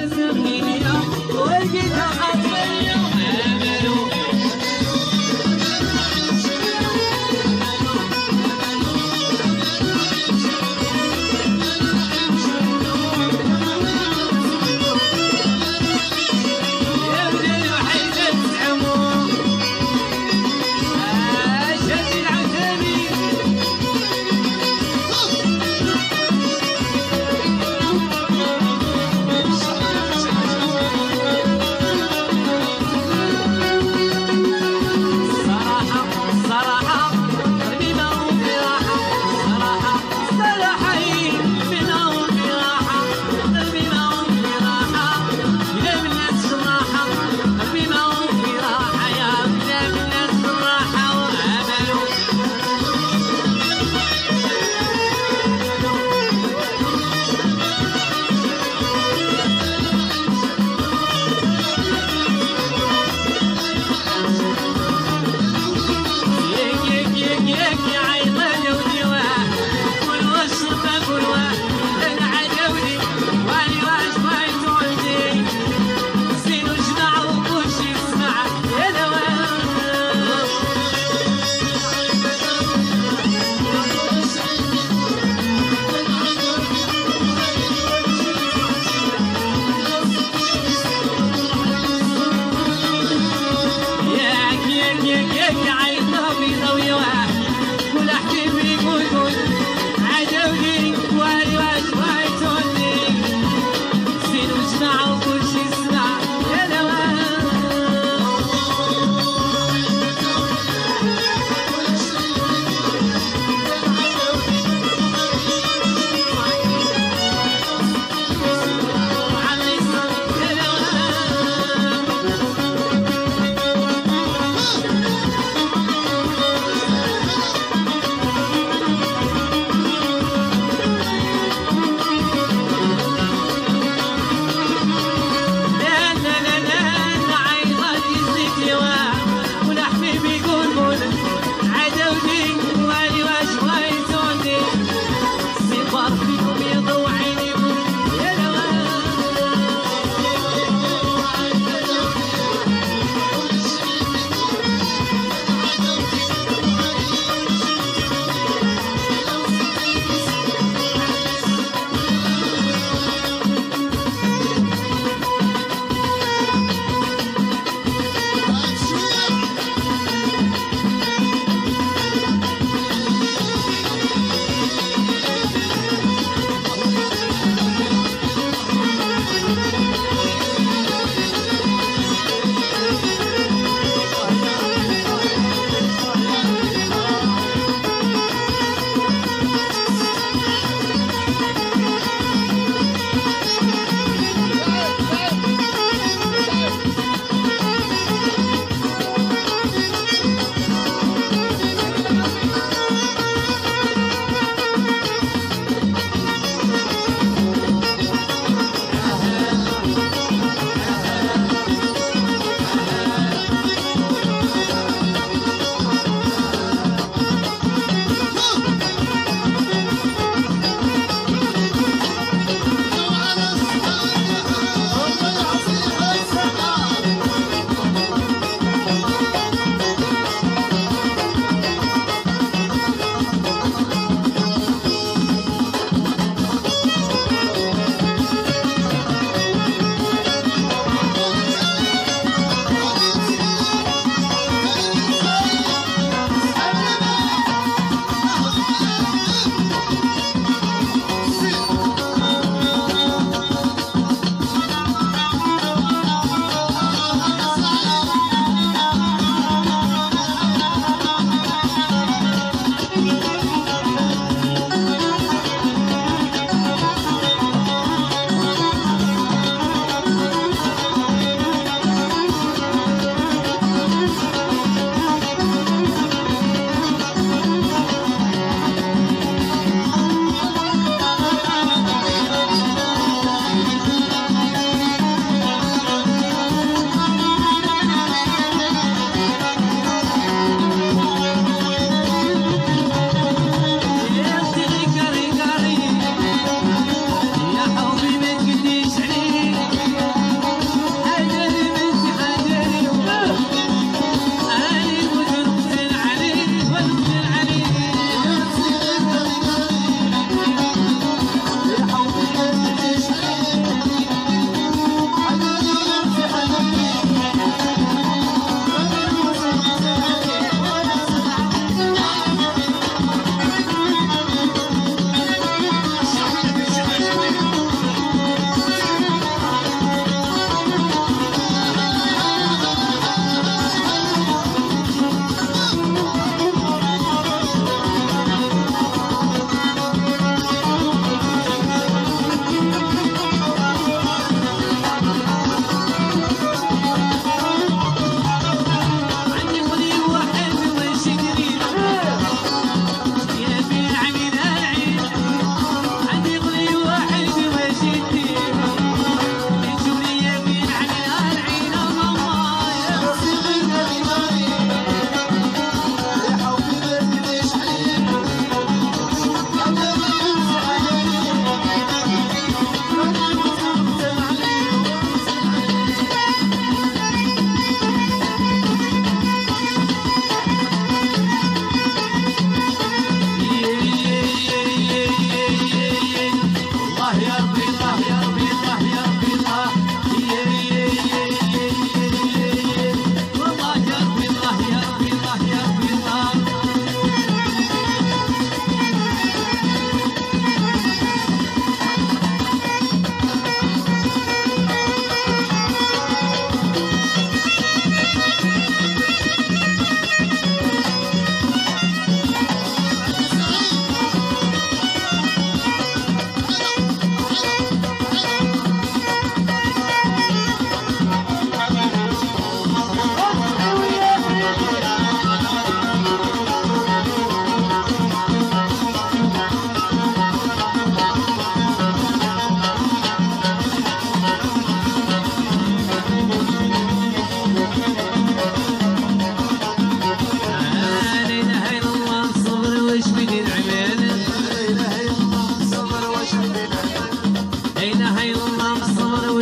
This is media. Oh,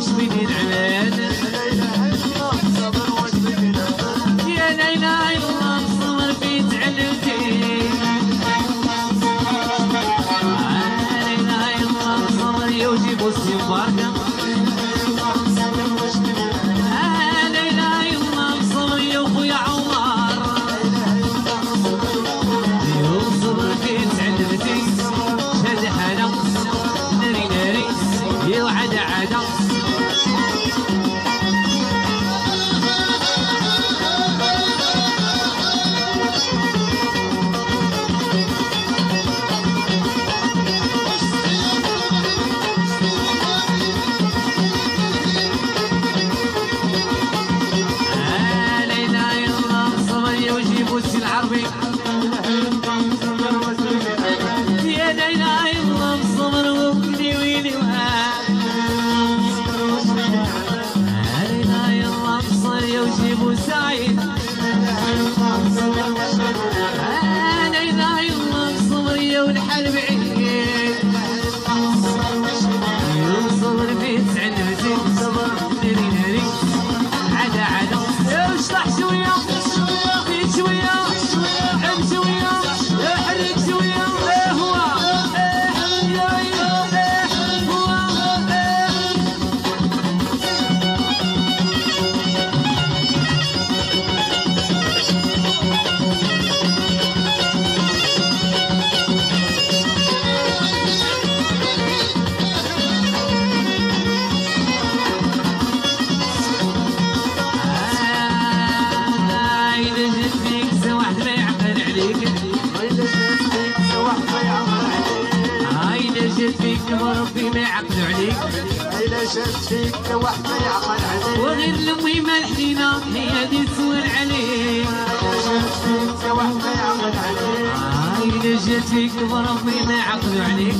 We did it. العربي. إذا جيت فيك ربي ما يعقل عليك. وغير المهمة الحزينة هي دي تسول عليك. آه، إذا جيت فيك ربي ما يعقل عليك.